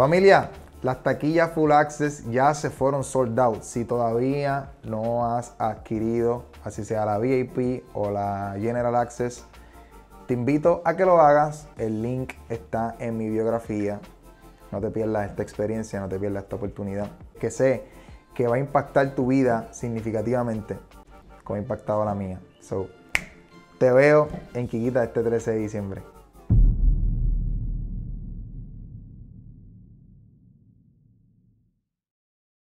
Familia, las taquillas Full Access ya se fueron sold out. Si todavía no has adquirido, así sea la VIP o la General Access, te invito a que lo hagas. El link está en mi biografía. No te pierdas esta experiencia, no te pierdas esta oportunidad. Que sé que va a impactar tu vida significativamente, como ha impactado la mía. So, te veo en Kikita este 13 de diciembre.